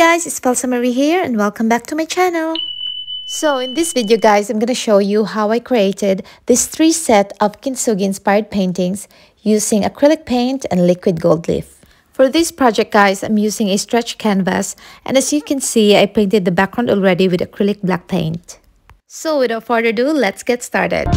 guys, it's Felsa Marie here and welcome back to my channel. So in this video guys, I'm going to show you how I created this three set of Kintsugi inspired paintings using acrylic paint and liquid gold leaf. For this project guys, I'm using a stretch canvas and as you can see, I painted the background already with acrylic black paint. So without further ado, let's get started.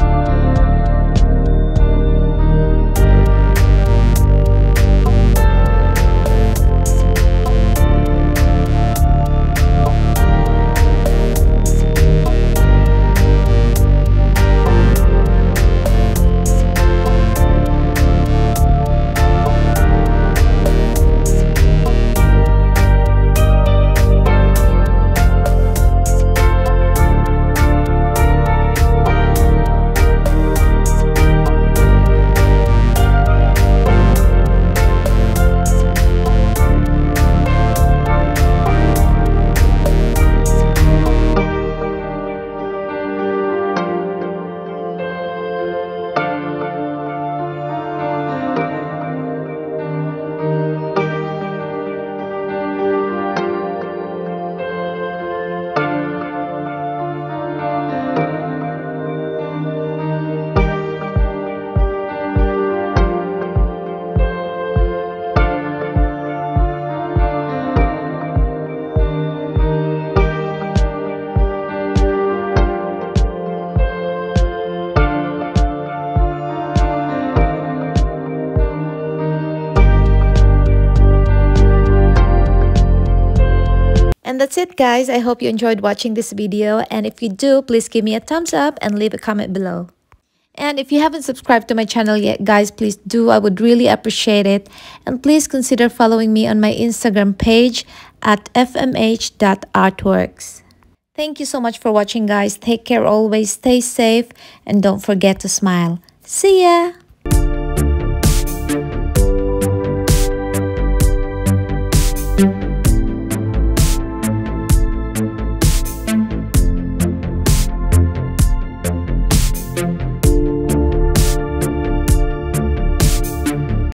And that's it guys. I hope you enjoyed watching this video and if you do, please give me a thumbs up and leave a comment below. And if you haven't subscribed to my channel yet, guys, please do. I would really appreciate it. And please consider following me on my Instagram page at fmh.artworks. Thank you so much for watching, guys. Take care always. Stay safe. And don't forget to smile. See ya!